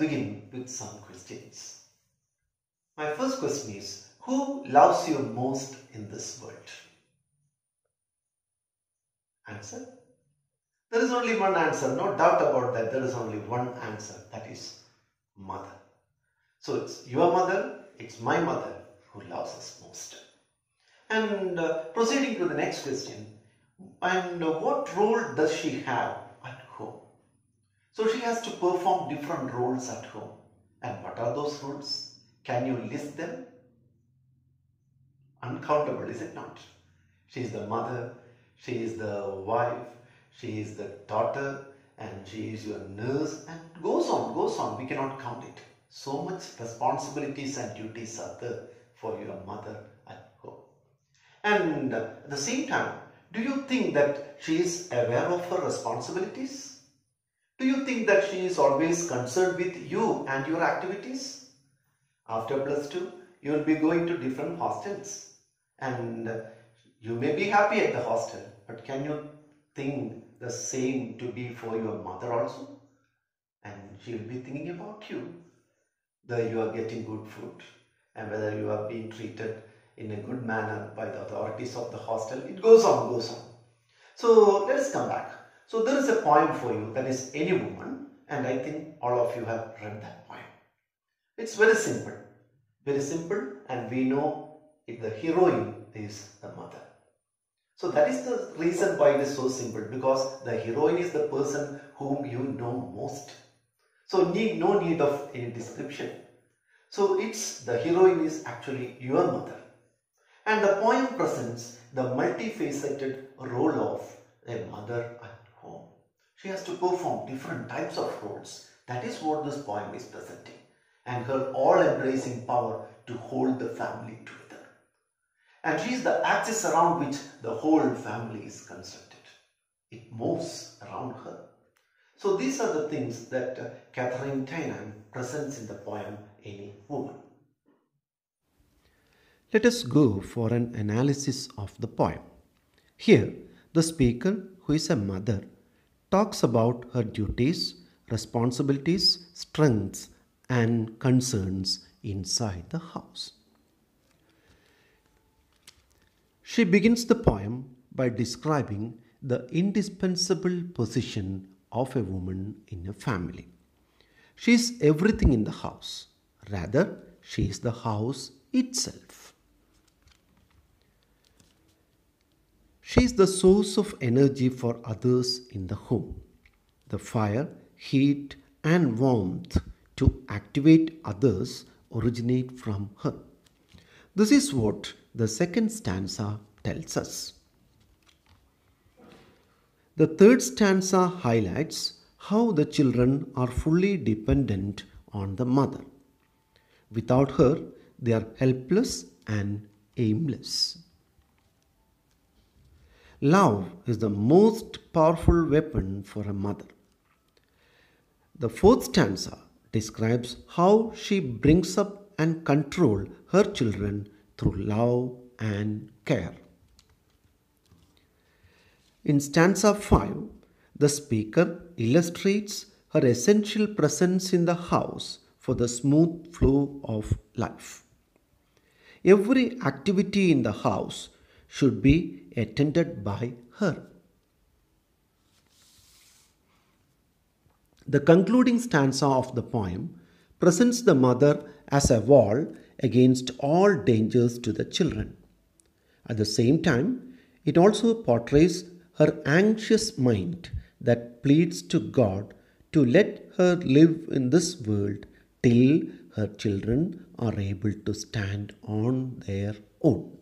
begin with some questions. My first question is Who loves you most in this world? Answer? There is only one answer, no doubt about that. There is only one answer that is mother. So it's your mother, it's my mother who loves us most. And uh, proceeding to the next question, and uh, what role does she have? So she has to perform different roles at home. And what are those roles? Can you list them? Uncountable, is it not? She is the mother, she is the wife, she is the daughter, and she is your nurse, and goes on, goes on. We cannot count it. So much responsibilities and duties are there for your mother at home. And at the same time, do you think that she is aware of her responsibilities? Do you think that she is always concerned with you and your activities? After plus two, you will be going to different hostels and you may be happy at the hostel, but can you think the same to be for your mother also? And she will be thinking about you, whether you are getting good food and whether you are being treated in a good manner by the authorities of the hostel. It goes on, goes on. So let us come back. So there is a poem for you that is any woman and I think all of you have read that poem. It's very simple, very simple and we know if the heroine is the mother. So that is the reason why it is so simple because the heroine is the person whom you know most. So need no need of any description. So it's the heroine is actually your mother. And the poem presents the multifaceted role of a mother home. She has to perform different types of roles. That is what this poem is presenting. And her all-embracing power to hold the family together. And she is the axis around which the whole family is constructed. It moves around her. So these are the things that uh, Katharine Tynan presents in the poem Any Woman. Let us go for an analysis of the poem. Here, the speaker, who is a mother, talks about her duties, responsibilities, strengths, and concerns inside the house. She begins the poem by describing the indispensable position of a woman in a family. She is everything in the house, rather, she is the house itself. She is the source of energy for others in the home. The fire, heat, and warmth to activate others originate from her. This is what the second stanza tells us. The third stanza highlights how the children are fully dependent on the mother. Without her, they are helpless and aimless. Love is the most powerful weapon for a mother. The fourth stanza describes how she brings up and control her children through love and care. In stanza 5, the speaker illustrates her essential presence in the house for the smooth flow of life. Every activity in the house should be attended by her. The concluding stanza of the poem presents the mother as a wall against all dangers to the children. At the same time, it also portrays her anxious mind that pleads to God to let her live in this world till her children are able to stand on their own.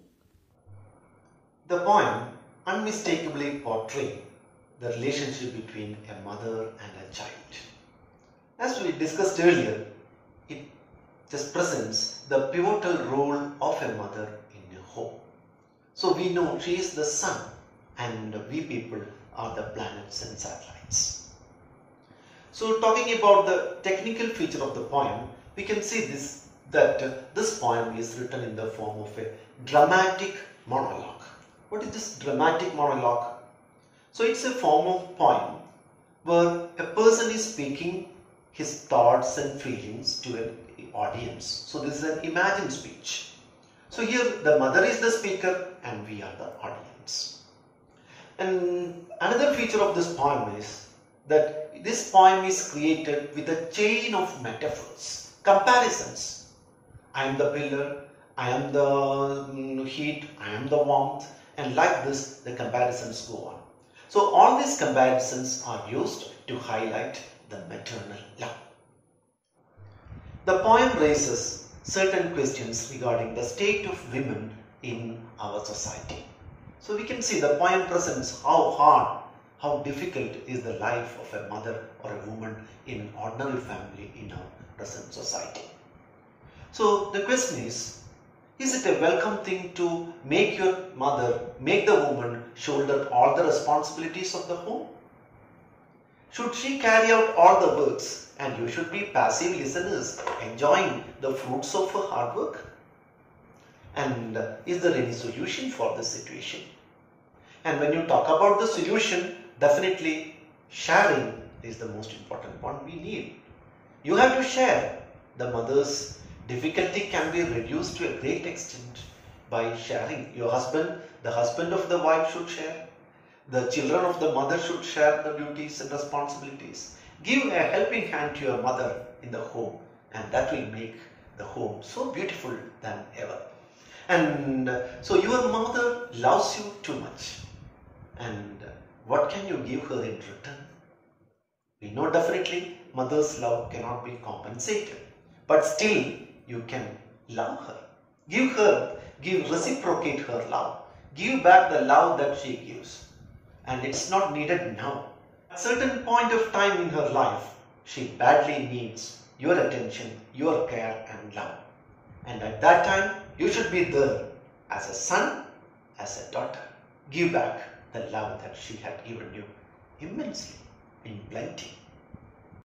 The poem unmistakably portrays the relationship between a mother and a child. As we discussed earlier, it just presents the pivotal role of a mother in a home. So we know she is the sun and we people are the planets and satellites. So talking about the technical feature of the poem, we can see this that this poem is written in the form of a dramatic monologue. What is this dramatic monologue? So it's a form of poem where a person is speaking his thoughts and feelings to an audience. So this is an imagined speech. So here the mother is the speaker and we are the audience. And another feature of this poem is that this poem is created with a chain of metaphors, comparisons. I am the pillar, I am the mm, heat, I am the warmth, and like this the comparisons go on. So all these comparisons are used to highlight the maternal love. The poem raises certain questions regarding the state of women in our society. So we can see the poem presents how hard, how difficult is the life of a mother or a woman in an ordinary family in our present society. So the question is, is it a welcome thing to make your mother, make the woman shoulder all the responsibilities of the home? Should she carry out all the works and you should be passive listeners enjoying the fruits of her hard work? And is there any solution for this situation? And when you talk about the solution, definitely sharing is the most important one we need. You have to share. The mother's difficulty can be reduced to a great extent by sharing. Your husband, the husband of the wife should share. The children of the mother should share the duties and responsibilities. Give a helping hand to your mother in the home and that will make the home so beautiful than ever. And uh, so your mother loves you too much. And uh, what can you give her in return? We know definitely mother's love cannot be compensated. But still you can love her. Give her, give reciprocate her love. Give back the love that she gives. And it's not needed now. At certain point of time in her life, she badly needs your attention, your care and love. And at that time, you should be there as a son, as a daughter. Give back the love that she had given you immensely, in plenty.